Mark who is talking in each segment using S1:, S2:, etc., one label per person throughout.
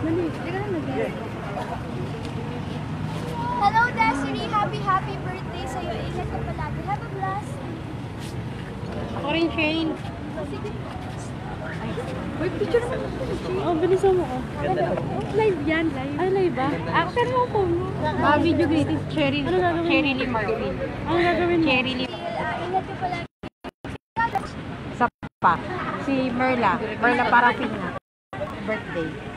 S1: Hello, Desiree. Happy, happy birthday sa'yo. Ingat ka palagi. Have a blast.
S2: Ako rin, Shane.
S1: Sige.
S2: Uy, picture naman ako. Oh, bilisan mo ko. Oh, live yan, live. Ay, live ba? Ah, pero mo phone mo. Ah, video greetings. Cherry, ano gagawin Cherry Lee Marvin. Ano gagawin mo? Cherry Lee.
S1: Ah, ingat ka palagi.
S3: Sa pa. Si Merla. Merla Parafina. Birthday.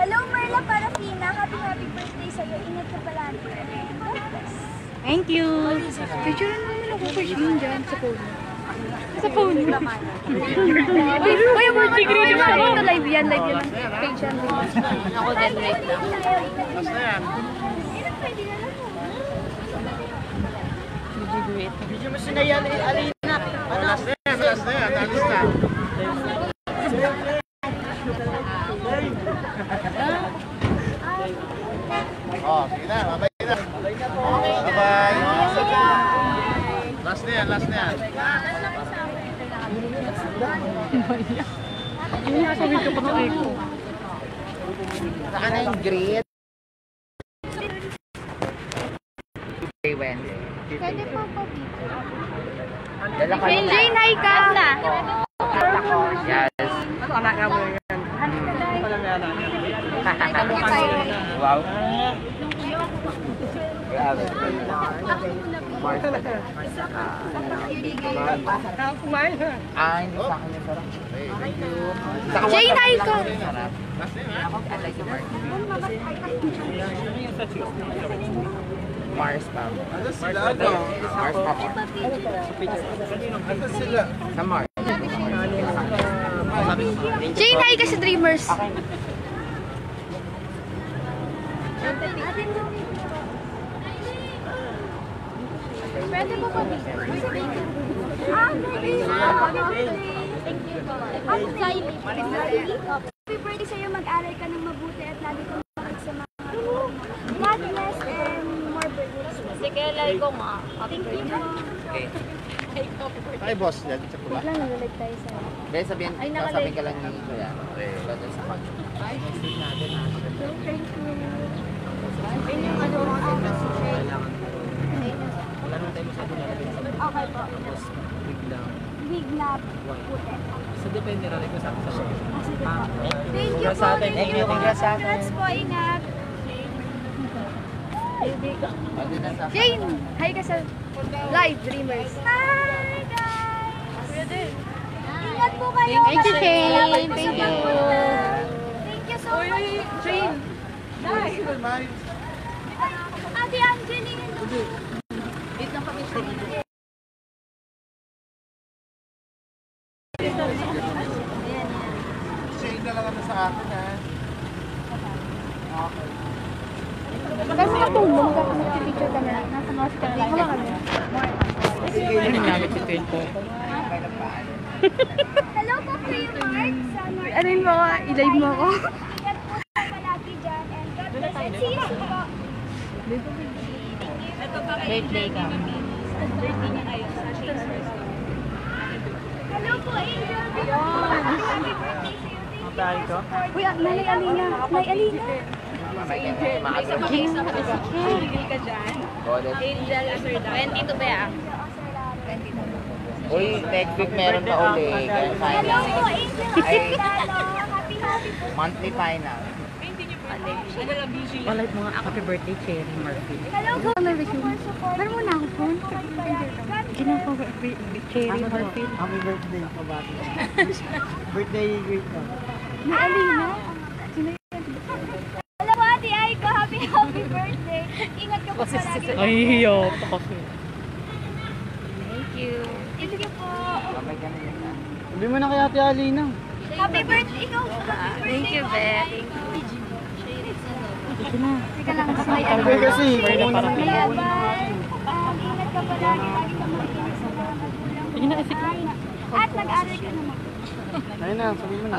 S1: Hello, Merla Parafina. Happy, happy birthday sa'yo. Ingat ka palagi.
S2: Thank you. Picture naman ako for Shane dyan sa phone mo. Sa phone mo. Uy, birthday greetings ako. Ito live yan, live yan. Page yan. Ako din, right now.
S1: Basta yan. Na lang mo.
S2: Video
S3: mo si Nayan Alina. Ano?
S4: Last na yan, last na yan, alis na. Oh, sige na, babay na. Bye-bye. Last na yan, last na yan.
S2: Hindi nga sabi ko pa ng echo.
S3: Saka na yung great. Hey, Wednesday.
S1: Pwede po po
S3: ka
S2: Jane, hi ka!
S3: Yes. wow. Grabe. Ah, hindi sa akin yung sarap. Thank you.
S2: Jane, hi ka!
S3: I like the Mars. Mars pa.
S4: Ano sila?
S3: Mars pa.
S4: Ano sila?
S3: Sa Mars.
S2: Jane, hi ka sa Dreamers.
S1: Pwede po po dito. Ah, pwede. Thank you po. At Kylie. Happy birthday sa'yo. Mag-aral ka ng mabuti at lagi kang makik sa mga and more
S2: Sige, like ko nga.
S1: Thank you po.
S3: Okay.
S4: Ay, boss, yan. Sa pula.
S1: lang, nalalag tayo sa'yo.
S3: Dahil sabihin,
S1: Ay, nakalive.
S3: sabihin ka lang ni Kuya. Okay. Bago sa mag.
S1: Thank you. Okay po. Big na puti.
S5: So, depende rin kung sa
S1: Ah, sige po. Thank you po.
S5: sa atin.
S1: Thank you
S3: sa.
S1: Congrats po, ingat.
S2: Jane, hi ka sa live Dreamers.
S1: Hi, guys! Ingat po kayo.
S2: Thank you, Shane. Thank you.
S1: Thank you so much.
S2: Jane.
S1: Ate Angeline.
S4: Shane na lang sa akin, ha?
S2: Kasi na phone mo, magkakapag-picture kami. Nasa ka lang. Wala kami.
S5: Ano gamit si Twin?
S1: Hello po, Kuya Mark.
S2: Ano yun mo ako? I-live mo ako?
S1: Ingat po tayo palagi dyan. And God bless. And see you po.
S2: Birthday ka.
S1: Hello po, Angel. Happy happy birthday sa'yo. Thank you for support.
S2: Uy, Nanay Alina. Nanay Alina.
S3: May makakita. Goddess.
S2: Angel Azurda. 22 ba yan?
S3: Uy, next week meron pa uli. Kaya
S1: Hello
S3: final.
S1: po, Angel.
S3: Ay.
S1: Happy happy po.
S3: Monthly final.
S5: Palike mga happy birthday, Cherry Murphy.
S1: Hello po.
S2: Ano
S1: for support.
S2: Meron mo na ako phone. Ginagawa ko. Cherry Murphy.
S5: Happy birthday, kabati. birthday greet mo.
S2: Ni Alina.
S1: Hello po, Ate Aiko. Happy happy birthday. Ingat ka po palagi.
S5: Ay, hiyo pa kasi.
S2: Thank you.
S1: Thank you po.
S3: Na.
S5: Hindi mo na kaya Ate Alina.
S1: Happy birthday. Ikaw. Happy birthday.
S2: Thank you,
S1: po.
S2: Beth.
S5: Sige na.
S2: Sige lang. May
S5: Sabi kasi,
S1: Um, ingat ka palagi. Lagi ka makikinig sa mga magulang.
S5: Sige na, sige.
S1: At nag-aral ka naman.
S5: Ayun na, sabi mo na.